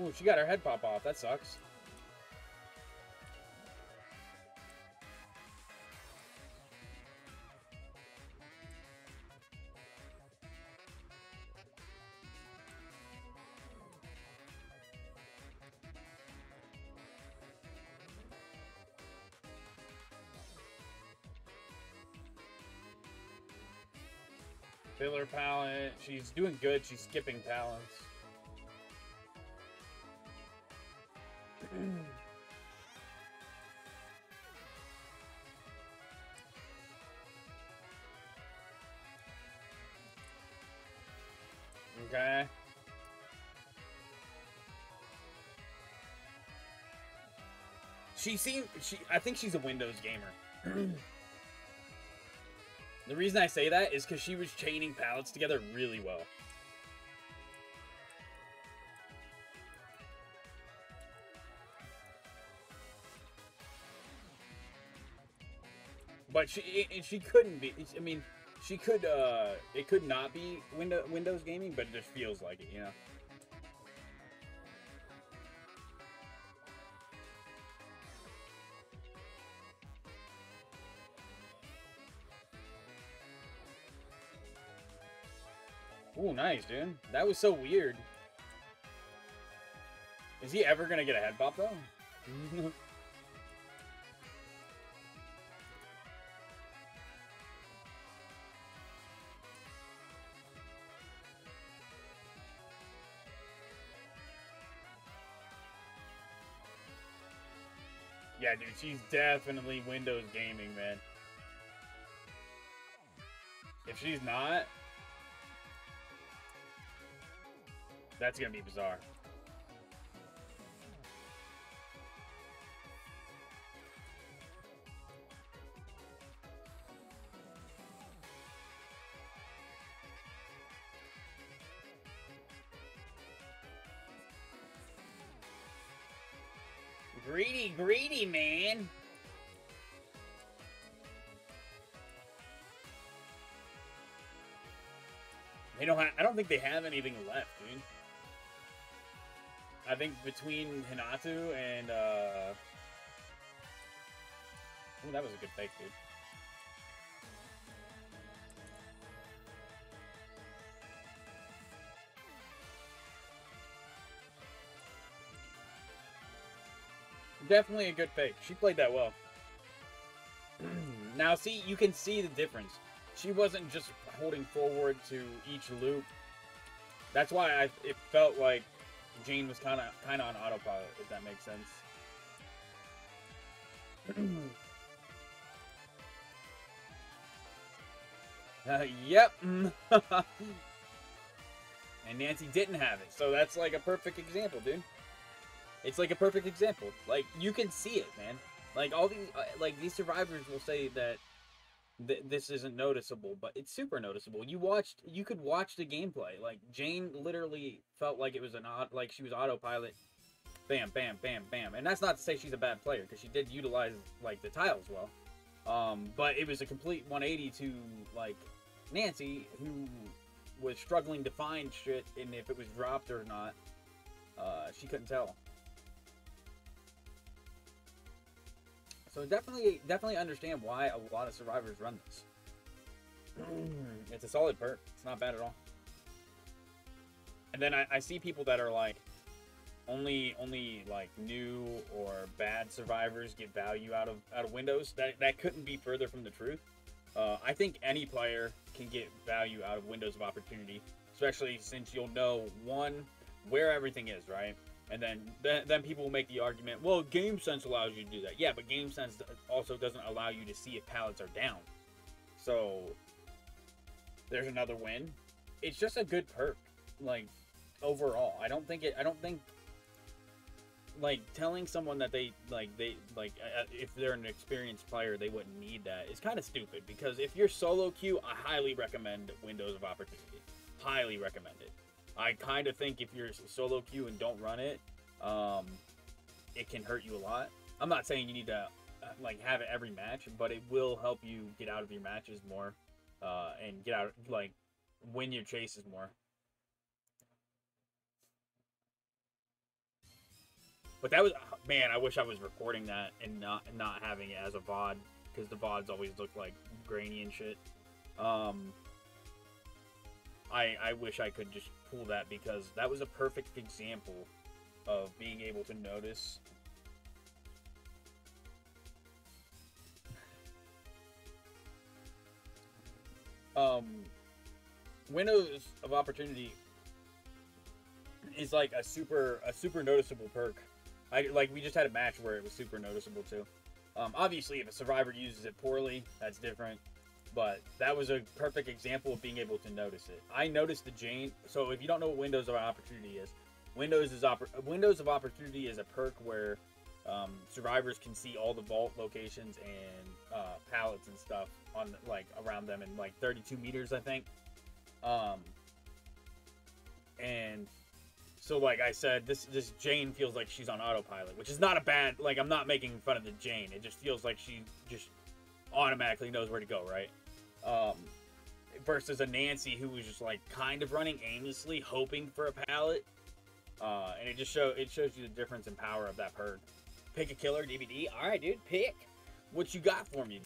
Ooh, she got her head pop off. That sucks. Filler pallet. She's doing good. She's skipping talents. Okay. She seems she I think she's a Windows gamer. the reason I say that is because she was chaining pallets together really well. But she she couldn't be. I mean, she could. uh It could not be window Windows gaming, but it just feels like it, you know. Ooh, nice, dude. That was so weird. Is he ever gonna get a head pop though? Yeah, dude, she's definitely Windows gaming, man. If she's not, that's gonna be bizarre. Greedy, greedy, man. They don't. I don't think they have anything left, dude. I think between Hinata and uh, Ooh, that was a good fake, dude. Definitely a good fake. She played that well. now, see, you can see the difference. She wasn't just holding forward to each loop. That's why I, it felt like Jane was kind of kind of on autopilot, if that makes sense. uh, yep. and Nancy didn't have it, so that's like a perfect example, dude. It's like a perfect example. Like you can see it, man. Like all these, uh, like these survivors will say that th- this isn't noticeable, but it's super noticeable. You watched, you could watch the gameplay. Like Jane literally felt like it was an odd, like she was autopilot. Bam, bam, bam, bam. And that's not to say she's a bad player because she did utilize like the tiles well. Um, but it was a complete 180 to like Nancy, who was struggling to find shit and if it was dropped or not. Uh, she couldn't tell. So definitely, definitely understand why a lot of survivors run this. it's a solid perk. It's not bad at all. And then I, I see people that are like, only only like new or bad survivors get value out of out of Windows. That that couldn't be further from the truth. Uh, I think any player can get value out of windows of opportunity, especially since you'll know one where everything is, right? And then, then, then people will make the argument, well, Game Sense allows you to do that. Yeah, but Game Sense also doesn't allow you to see if pallets are down. So there's another win. It's just a good perk, like overall. I don't think it. I don't think like telling someone that they like they like uh, if they're an experienced player they wouldn't need that is kind of stupid because if you're solo queue, I highly recommend Windows of Opportunity. Highly recommend it. I kind of think if you're solo queue and don't run it, um, it can hurt you a lot. I'm not saying you need to uh, like have it every match, but it will help you get out of your matches more, uh, and get out like win your chases more. But that was man. I wish I was recording that and not not having it as a VOD because the VODs always look like grainy and shit. Um, I I wish I could just pull that because that was a perfect example of being able to notice um windows of opportunity is like a super a super noticeable perk. I like we just had a match where it was super noticeable too. Um, obviously, if a survivor uses it poorly, that's different. But that was a perfect example of being able to notice it. I noticed the Jane. So if you don't know what Windows of Opportunity is, Windows is oppor- Windows of Opportunity is a perk where um, survivors can see all the vault locations and uh, pallets and stuff on like around them in like 32 meters, I think. Um, and so like I said, this this Jane feels like she's on autopilot, which is not a bad like I'm not making fun of the Jane. It just feels like she just automatically knows where to go, right? Um, versus a Nancy who was just like kind of running aimlessly, hoping for a pallet. Uh, and it just show it shows you the difference in power of that herd. Pick a killer DBD. All right, dude, pick what you got for me.